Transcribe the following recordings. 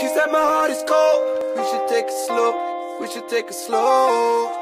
She said my heart is cold. We should take it slow. We should take it slow.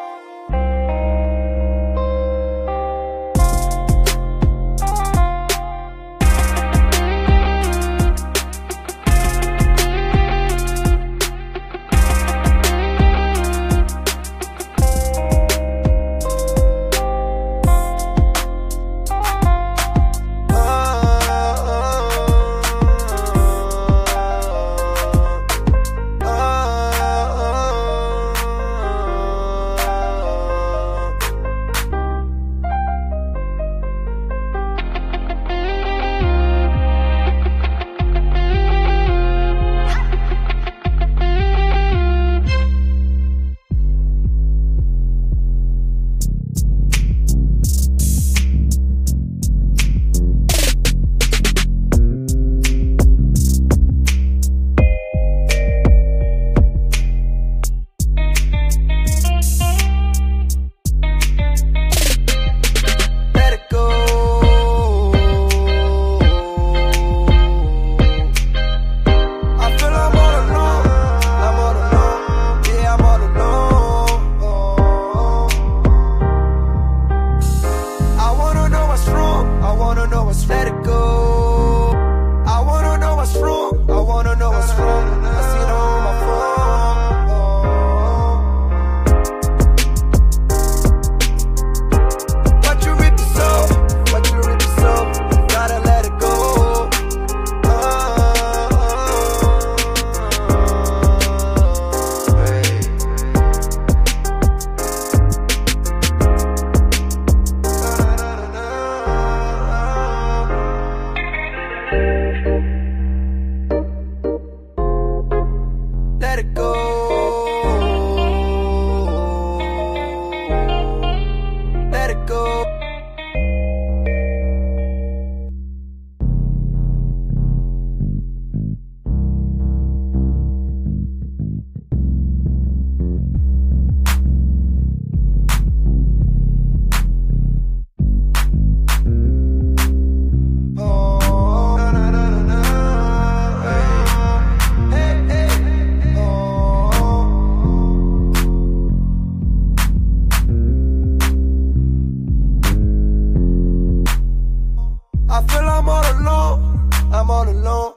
I feel I'm all alone. I'm all alone.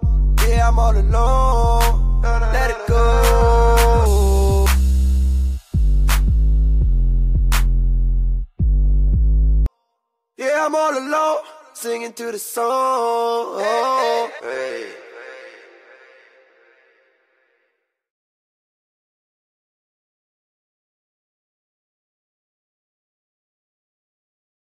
Yeah, I'm all alone. Let it go. Yeah, I'm all alone. Singing to the song.